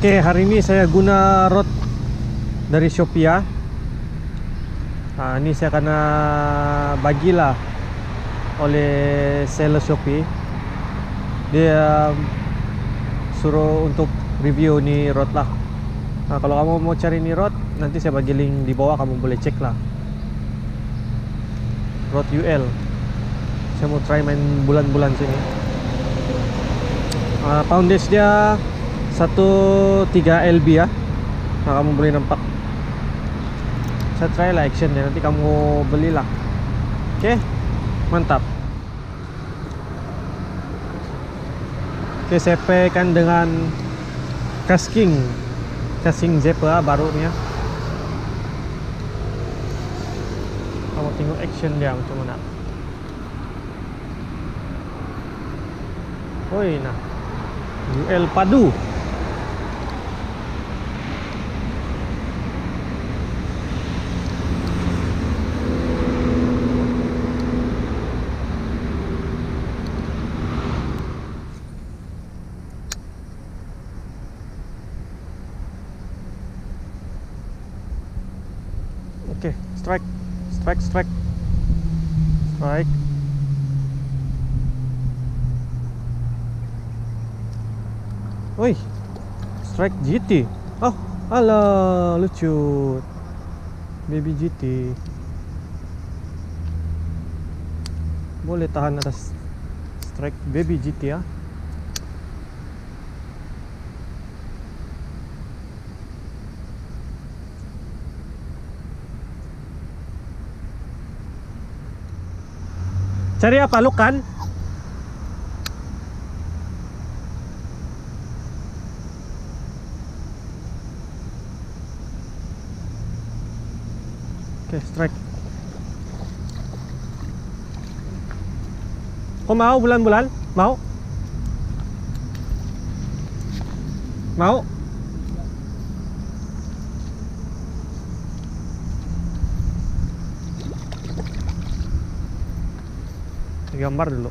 Oke, hari ini saya guna rod dari Shopee ya. Nah, ini saya akan uh, bagilah oleh seller Shopee. Dia suruh untuk review ni rod lah. Nah, kalau kamu mau cari ni rod, nanti saya bagi link di bawah kamu boleh cek lah. Rod UL. Saya mau try main bulan-bulan sini. Uh, poundage dia 13 LB ya. Nah kamu boleh nampak. Saya try lah action dia nanti kamu belilah. Oke okay? mantap. Oke okay, paikan dengan casking. Casking zebra barunya kamu tengok action dia macam mana? Woi nah. UL padu Oke, okay, strike, strike, strike, strike. Woi, strike GT. Oh, alah, lucu. Baby GT. Boleh tahan atas strike baby GT ya. Cari apa lukan? Oke, okay, strike. Kau mau bulan-bulan? Mau? Mau? Gambar dulu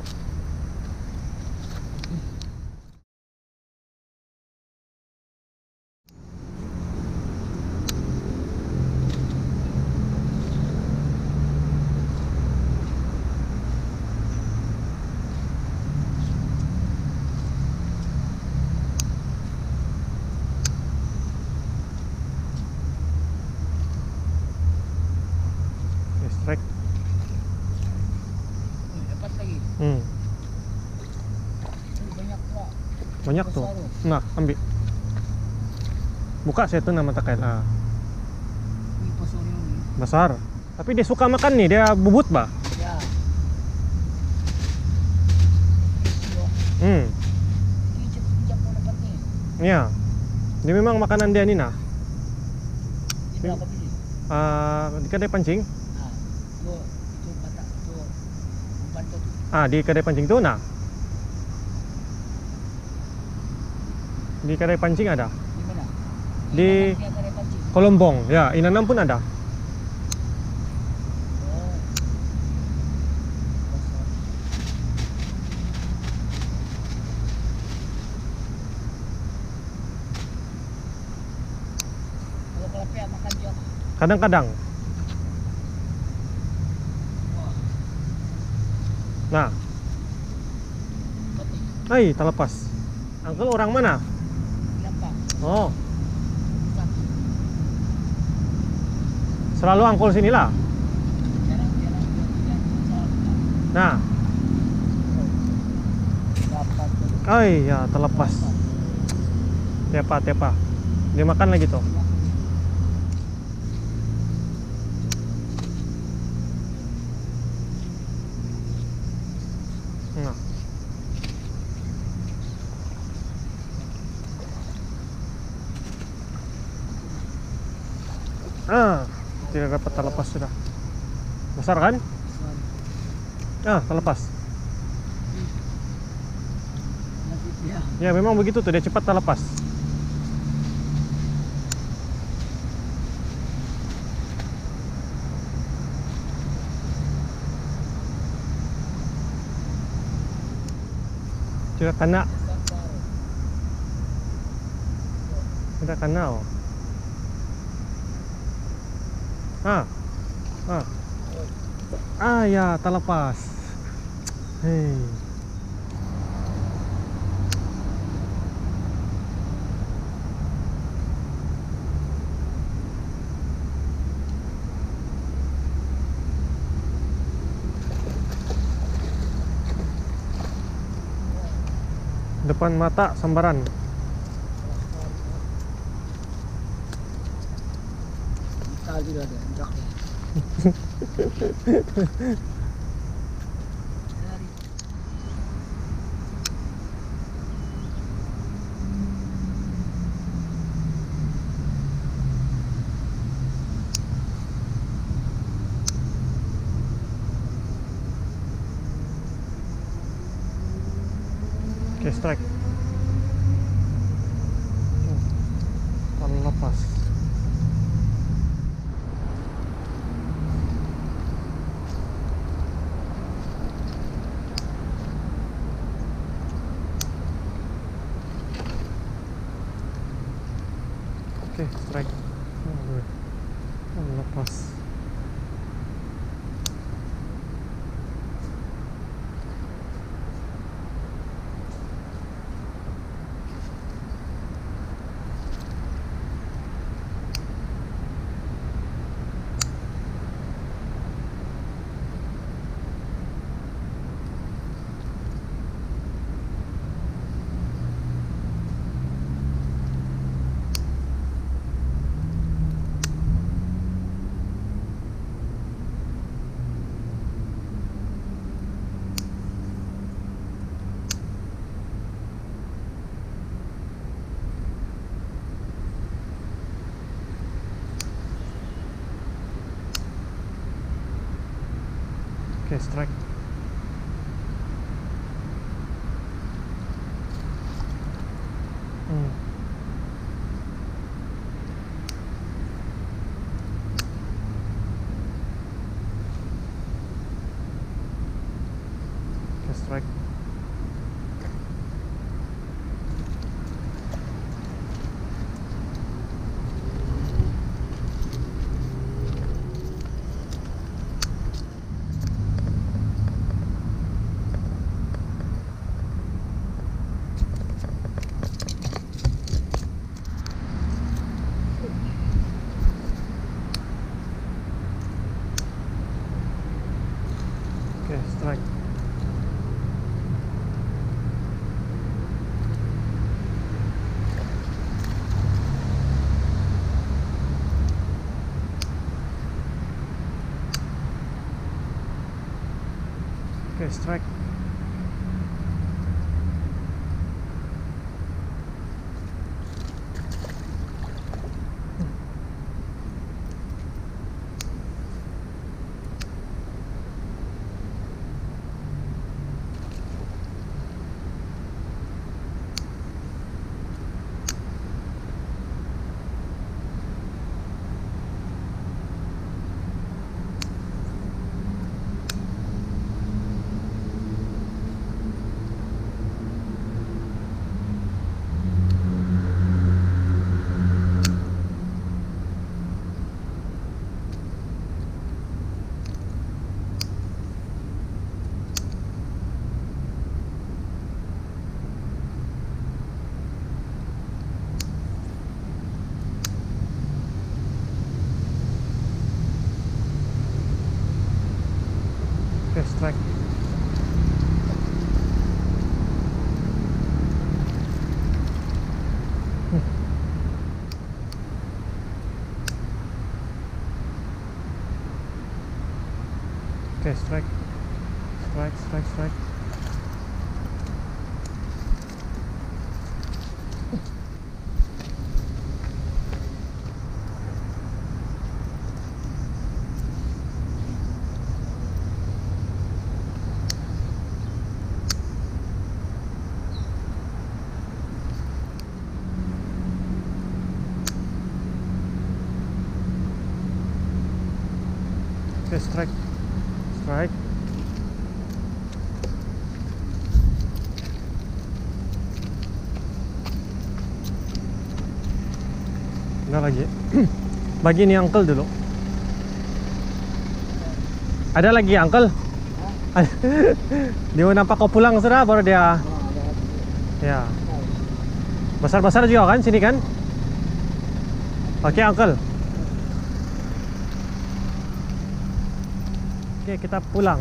strike Hmm. Banyak tuh. Nah, ambil. Buka saya tuh nama. Ah, Ini pasar ini. besar. Tapi dia suka makan nih, dia bubut, bah. Ya. Hmm. Ini cepat mau dapat nih. Ya. Ini memang makanan dia nih nah. Ini berapa biji? Ah, di kedai pancing. Ah, Ah, di kedai pancing tuh nah. Di kedai pancing ada. Di mana? Kolombong. Ya, Inanam pun ada. Oh. Kadang-kadang. Hai, terlepas. Uncle orang mana? Oh, selalu angkol sini lah. Jarang-jarang dia tidak masalah. Nah, Dapat tuh. ai ya terlepas. Tepa, tepa. Dia makan lagi tuh. Nah. Ah, tidak dapat terlepas sudah. Besar kan? Ah, terlepas. Dia. Ya, memang begitu tuh, dia cepat terlepas. Tidak kena. Tidak kenal. Ah, ah, ah ya terlepas. Hei. Depan mata sambaran. Kita juga ada endak ya. Dari Oke, strike. Oh, terlepas. Oke, strike. Aduh, terlepas. Oke, strike. Oke, strike. Strike. Strike, strike, strike. Strike. Enggak lagi. Bagi ini uncle dulu. Ada lagi uncle? dia nampak kau pulang sudah baru dia. Ya. Besar-besar juga kan sini kan? Oke uncle. Oke kita pulang.